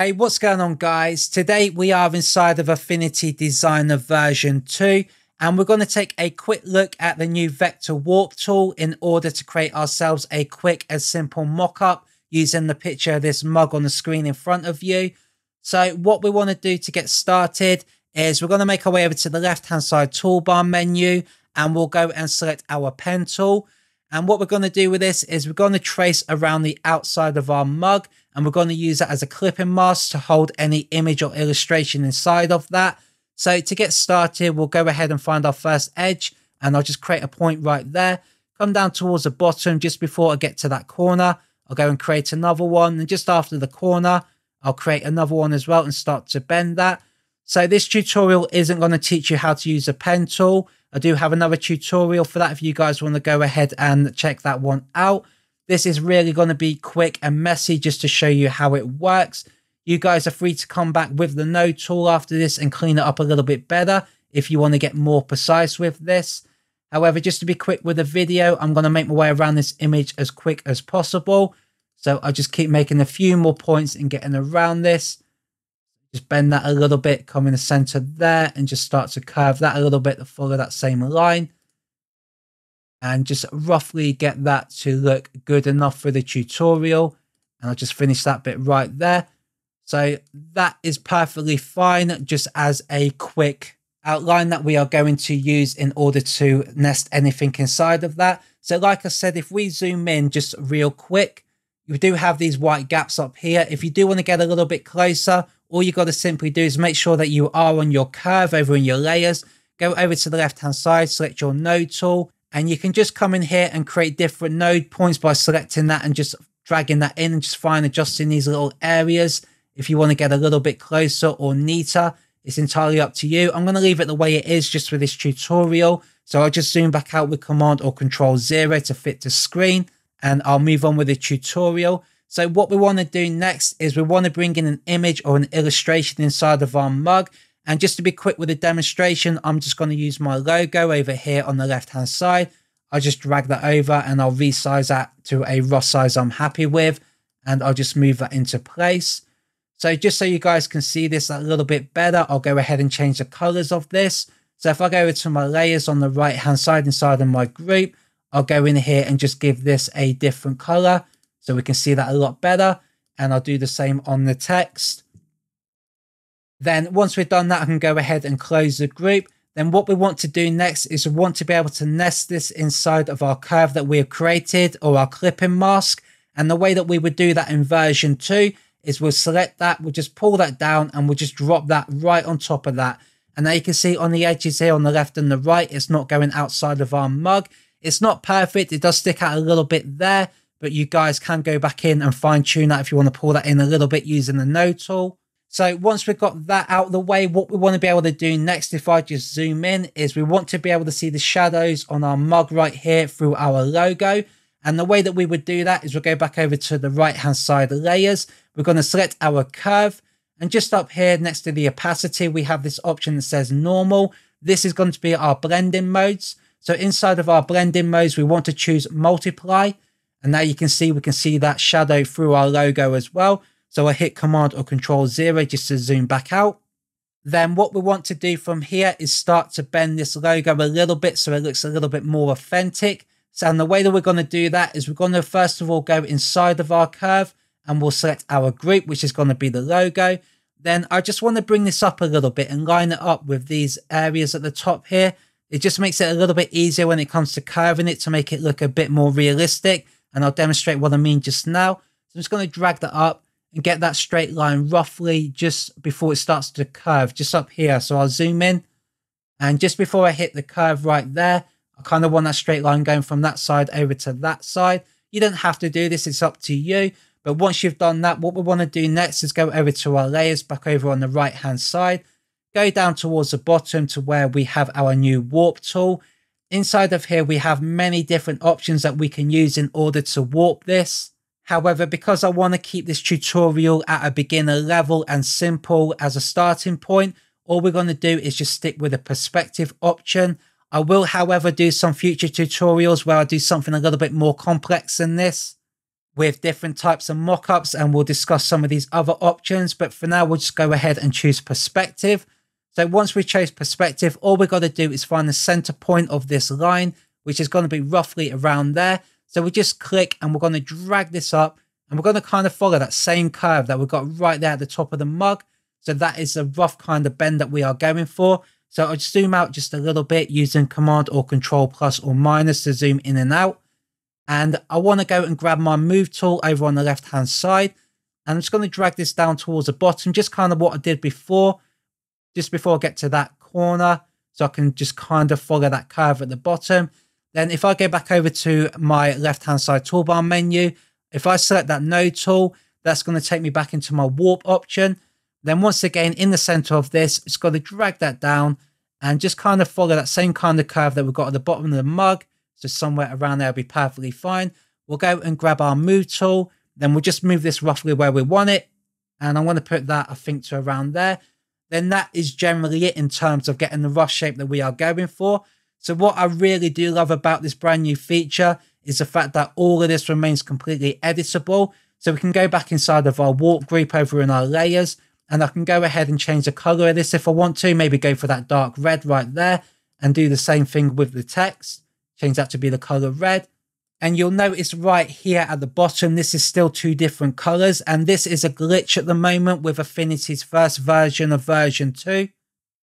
Hey, what's going on guys? Today we are inside of Affinity Designer version 2 and we're going to take a quick look at the new Vector Warp tool in order to create ourselves a quick and simple mock-up using the picture of this mug on the screen in front of you. So what we want to do to get started is we're going to make our way over to the left hand side toolbar menu and we'll go and select our pen tool. And what we're going to do with this is we're going to trace around the outside of our mug and we're going to use that as a clipping mask to hold any image or illustration inside of that. So to get started, we'll go ahead and find our first edge and I'll just create a point right there. Come down towards the bottom just before I get to that corner. I'll go and create another one and just after the corner, I'll create another one as well and start to bend that. So this tutorial isn't going to teach you how to use a pen tool. I do have another tutorial for that if you guys want to go ahead and check that one out. This is really going to be quick and messy just to show you how it works. You guys are free to come back with the node tool after this and clean it up a little bit better if you want to get more precise with this. However, just to be quick with the video, I'm going to make my way around this image as quick as possible. So I'll just keep making a few more points and getting around this. Just bend that a little bit, come in the center there and just start to curve that a little bit to follow that same line and just roughly get that to look good enough for the tutorial. And I'll just finish that bit right there. So that is perfectly fine just as a quick outline that we are going to use in order to nest anything inside of that. So like I said, if we zoom in just real quick, you do have these white gaps up here. If you do want to get a little bit closer, all you got to simply do is make sure that you are on your curve over in your layers. Go over to the left hand side, select your node tool, and you can just come in here and create different node points by selecting that and just dragging that in and just fine adjusting these little areas. If you want to get a little bit closer or neater, it's entirely up to you. I'm going to leave it the way it is just for this tutorial. So I'll just zoom back out with Command or Control 0 to fit the screen and I'll move on with the tutorial. So what we want to do next is we want to bring in an image or an illustration inside of our mug. And just to be quick with the demonstration, I'm just going to use my logo over here on the left hand side. I'll just drag that over and I'll resize that to a rough size I'm happy with. And I'll just move that into place. So just so you guys can see this a little bit better, I'll go ahead and change the colors of this. So if I go to my layers on the right hand side inside of my group, I'll go in here and just give this a different color so we can see that a lot better. And I'll do the same on the text. Then once we've done that, I can go ahead and close the group. Then what we want to do next is we want to be able to nest this inside of our curve that we have created or our clipping mask. And the way that we would do that in version 2 is we'll select that, we'll just pull that down and we'll just drop that right on top of that. And now you can see on the edges here on the left and the right, it's not going outside of our mug. It's not perfect. It does stick out a little bit there, but you guys can go back in and fine tune that if you want to pull that in a little bit using the node tool. So once we've got that out of the way, what we want to be able to do next, if I just zoom in, is we want to be able to see the shadows on our mug right here through our logo. And the way that we would do that is we'll go back over to the right hand side layers. We're going to select our curve. And just up here next to the opacity, we have this option that says normal. This is going to be our blending modes. So inside of our blending modes, we want to choose multiply. And now you can see, we can see that shadow through our logo as well. So I hit Command or Control 0 just to zoom back out. Then what we want to do from here is start to bend this logo a little bit so it looks a little bit more authentic. So and the way that we're going to do that is we're going to first of all go inside of our curve and we'll select our group, which is going to be the logo. Then I just want to bring this up a little bit and line it up with these areas at the top here. It just makes it a little bit easier when it comes to curving it to make it look a bit more realistic. And I'll demonstrate what I mean just now. So I'm just going to drag that up and get that straight line roughly just before it starts to curve, just up here. So I'll zoom in and just before I hit the curve right there, I kind of want that straight line going from that side over to that side. You don't have to do this, it's up to you. But once you've done that, what we want to do next is go over to our layers back over on the right hand side. Go down towards the bottom to where we have our new warp tool. Inside of here, we have many different options that we can use in order to warp this. However, because I want to keep this tutorial at a beginner level and simple as a starting point, all we're going to do is just stick with the perspective option. I will, however, do some future tutorials where I do something a little bit more complex than this. with different types of mockups and we'll discuss some of these other options. But for now, we'll just go ahead and choose perspective. So once we chose perspective, all we've got to do is find the center point of this line, which is going to be roughly around there. So we just click and we're going to drag this up and we're going to kind of follow that same curve that we've got right there at the top of the mug. So that is a rough kind of bend that we are going for. So I'll zoom out just a little bit using command or control plus or minus to zoom in and out. And I want to go and grab my move tool over on the left hand side. And I'm just going to drag this down towards the bottom, just kind of what I did before, just before I get to that corner. So I can just kind of follow that curve at the bottom. Then if I go back over to my left hand side toolbar menu, if I select that node tool, that's going to take me back into my warp option. Then once again, in the center of this, it's got to drag that down and just kind of follow that same kind of curve that we've got at the bottom of the mug. So somewhere around there will be perfectly fine. We'll go and grab our move tool. Then we'll just move this roughly where we want it. And I'm going to put that, I think, to around there. Then that is generally it in terms of getting the rough shape that we are going for. So what I really do love about this brand new feature is the fact that all of this remains completely editable. So we can go back inside of our warp group over in our layers and I can go ahead and change the color of this if I want to, maybe go for that dark red right there and do the same thing with the text. Change that to be the color red. And you'll notice right here at the bottom, this is still two different colors. And this is a glitch at the moment with Affinity's first version of version 2.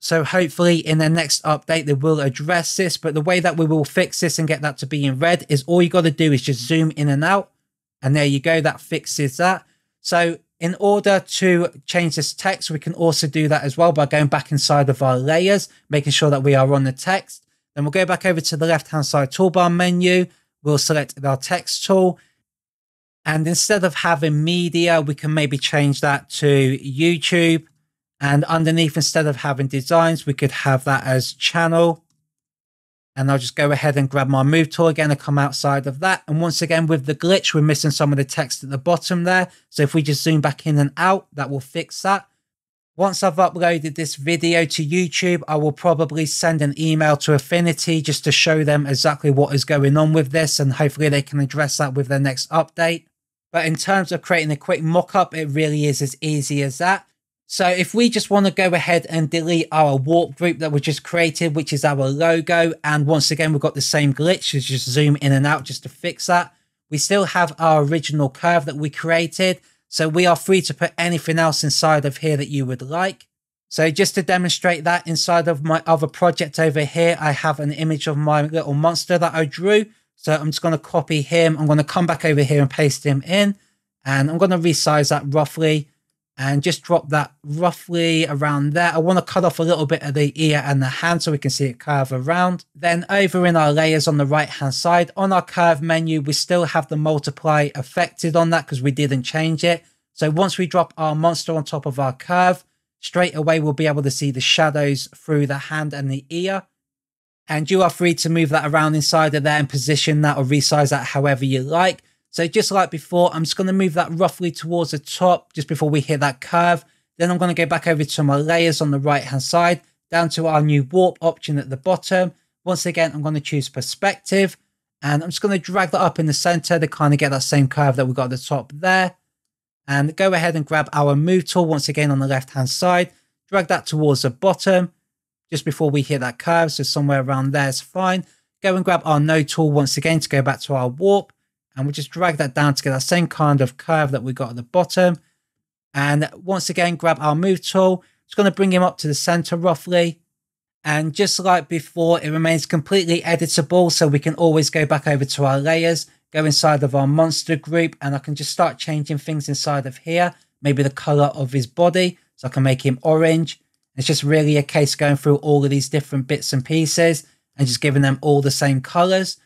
So hopefully in the next update, they will address this. But the way that we will fix this and get that to be in red is all you got to do is just zoom in and out. And there you go, that fixes that. So in order to change this text, we can also do that as well by going back inside of our layers, making sure that we are on the text. Then we'll go back over to the left-hand side toolbar menu. We'll select our text tool. And instead of having media, we can maybe change that to YouTube. And underneath, instead of having designs, we could have that as channel and I'll just go ahead and grab my move tool again and come outside of that. And once again, with the glitch, we're missing some of the text at the bottom there. So if we just zoom back in and out, that will fix that. Once I've uploaded this video to YouTube, I will probably send an email to Affinity just to show them exactly what is going on with this. And hopefully they can address that with their next update. But in terms of creating a quick mock-up, it really is as easy as that. So if we just want to go ahead and delete our warp group that we just created, which is our logo, and once again, we've got the same glitch, just zoom in and out just to fix that. We still have our original curve that we created, so we are free to put anything else inside of here that you would like. So just to demonstrate that inside of my other project over here, I have an image of my little monster that I drew. So I'm just going to copy him. I'm going to come back over here and paste him in. And I'm going to resize that roughly and just drop that roughly around there. I want to cut off a little bit of the ear and the hand so we can see it curve around. Then over in our layers on the right hand side, on our curve menu, we still have the multiply affected on that because we didn't change it. So once we drop our monster on top of our curve, straight away we'll be able to see the shadows through the hand and the ear. And you are free to move that around inside of there and position that or resize that however you like. So just like before, I'm just going to move that roughly towards the top just before we hit that curve. Then I'm going to go back over to my layers on the right hand side, down to our new warp option at the bottom. Once again, I'm going to choose perspective and I'm just going to drag that up in the center to kind of get that same curve that we got at the top there. And go ahead and grab our move tool once again on the left hand side, drag that towards the bottom just before we hit that curve. So somewhere around there is fine. Go and grab our node tool once again to go back to our warp and we'll just drag that down to get that same kind of curve that we got at the bottom. And once again, grab our move tool. It's going to bring him up to the center roughly. And just like before, it remains completely editable. So we can always go back over to our layers, go inside of our monster group, and I can just start changing things inside of here. Maybe the color of his body. So I can make him orange. It's just really a case going through all of these different bits and pieces and just giving them all the same colors.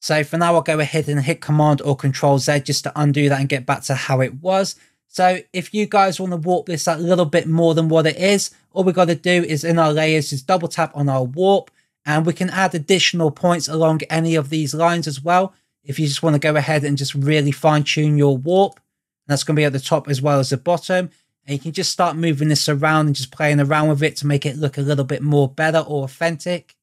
So for now, I'll go ahead and hit Command or Control Z just to undo that and get back to how it was. So if you guys want to warp this a little bit more than what it is, all we got to do is in our layers, just double tap on our warp and we can add additional points along any of these lines as well. If you just want to go ahead and just really fine tune your warp, that's going to be at the top as well as the bottom. And you can just start moving this around and just playing around with it to make it look a little bit more better or authentic.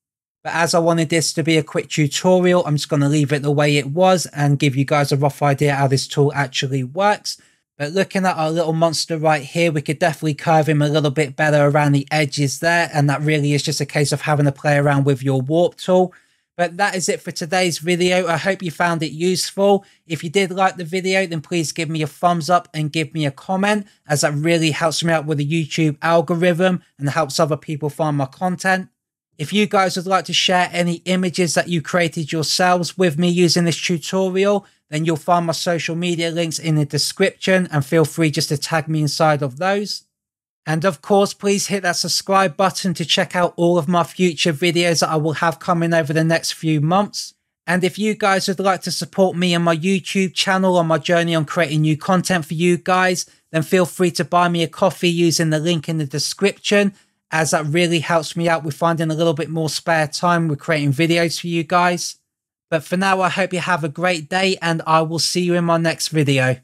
But as I wanted this to be a quick tutorial, I'm just going to leave it the way it was and give you guys a rough idea how this tool actually works. But looking at our little monster right here, we could definitely curve him a little bit better around the edges there. And that really is just a case of having to play around with your warp tool. But that is it for today's video. I hope you found it useful. If you did like the video, then please give me a thumbs up and give me a comment as that really helps me out with the YouTube algorithm and helps other people find my content. If you guys would like to share any images that you created yourselves with me using this tutorial, then you'll find my social media links in the description and feel free just to tag me inside of those. And of course, please hit that subscribe button to check out all of my future videos that I will have coming over the next few months. And if you guys would like to support me and my YouTube channel on my journey on creating new content for you guys, then feel free to buy me a coffee using the link in the description, as that really helps me out with finding a little bit more spare time with creating videos for you guys. But for now, I hope you have a great day and I will see you in my next video.